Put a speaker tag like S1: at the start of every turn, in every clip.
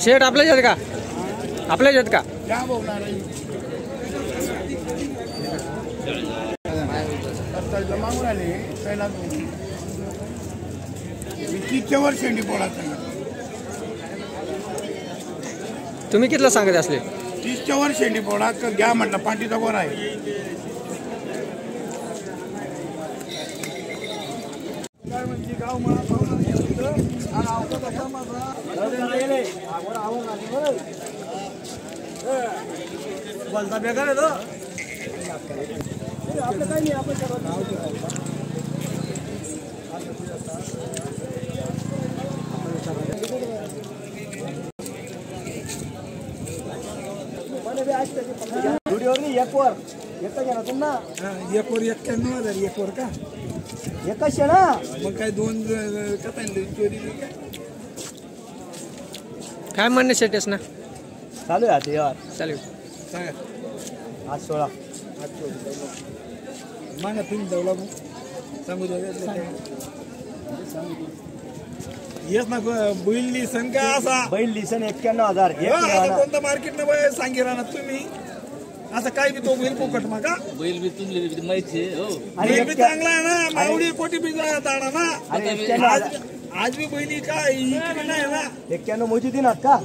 S1: शेट आपल्याच आहेत का? आपल्याच आहेत का?
S2: तुम्ही कितला सांगत असले? तीसच्या वर शेंडी पोळा
S1: घ्या म्हटलं पाठीचा कोण
S2: आहे. गाव वर शेंडी पोळा क- घ्या म्हटलं बोलता बेकार आहे
S3: व्हिडिओवर नाही एक वर. एकच आहे ना? तुम्हाला
S4: एक वर एक्क्याण्णव हजार एक वर का?
S3: एकच आहे ना
S4: मग काय दोन कथा चोरी काय?
S1: काय म्हणणे शेटेस ना?
S3: चालू आहे आता यार.
S1: चालेल
S4: सांगा
S3: आज सोळा.
S4: मागा. तुम्ही जाऊ लागू. सांगू द्या येस ना बैलली शंका असा?
S3: बैल लिसन एक्क्याण्णव हजार एक
S4: हो,
S3: मिळाला.
S4: कोणतं मार्केट न सांगे राहणार तुम्ही? असं काय बी तो बैल पोकट मा का
S5: बैल बी तुमले माहिती आहे हो.
S3: आणि
S4: बैल बी चांगला आहे ना मावडी कोटी बी दाडा ना.
S3: आणि एक्क्याण्णव
S4: आज आज बी बैली काय इकडे नाही ना.
S3: एक्क्याण्णव मोजी देणार का?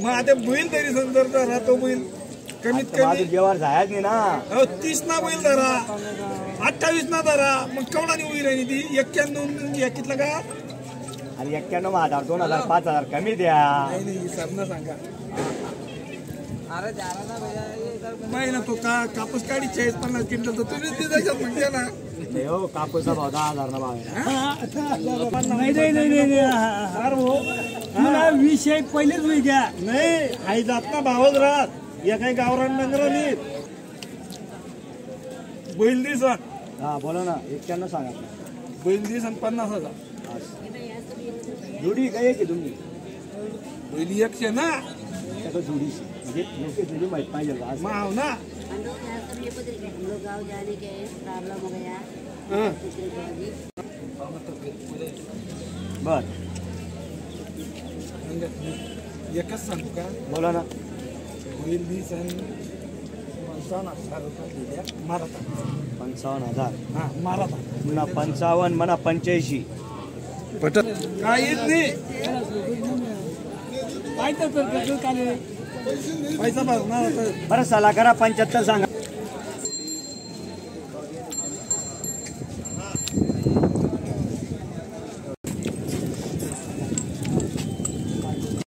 S4: मग आता बैल तरी समजर धरा तो बैल. कमीत
S3: माझं
S4: कमी
S3: जेवण जायच नाही ना.
S4: अहो तीस ना बैल धरा. अठ्ठावीस ना धरा. मग केवढा निवडी राहिली ती? एक्क्याण्णव एकीतलं का?
S3: आणि एक्क्याण्णव हजार दोन हजार पाच हजार कमी द्या.
S4: नाही सांगा. नाही ना तो का कापूस काढी चाळीस पन्नास क्विंटल तर तुम्ही ते त्याच्यात म्हणते ना.
S3: ते हो कापूसचा भाव दहा हजार ना भाव.
S6: नाही नाही नाही नाही नाही. तुला विषय पहिलेच मी घ्या
S4: नाही आई जात ना भावच राहत. या काही गावरान डंगरानी. बैल दिसन
S3: हा बोला ना एक्क्याण्णव सांगा.
S4: बैल दिसन पन्नास हजार.
S3: जुडी काय की तुम्ही
S4: बैल एकशे ना?
S3: त्याचं जुडी म्हणजे नेमकी जुडी माहीत पाहिजे का? आज
S4: माव ना
S7: हम लोग यहाँ सब ये पता है हम लोग गाँव जाने के प्रॉब्लम हो गया
S4: हं.
S7: पिछले बार भी
S3: बर
S4: एकच सांगू का
S3: बोला ना
S4: बैल दिसन पंचावन्न हजार रुपये दिल्या मारता
S3: पंचावन्न हजार
S4: हा मारता
S3: पुन्हा पंचावन्न म्हणा पंच्याऐंशी
S4: काय येत नाही
S6: पाहिजे तर त्याचं काय
S4: पैसा भरणार
S3: बरं सला करा पंच्याहत्तर सांगा.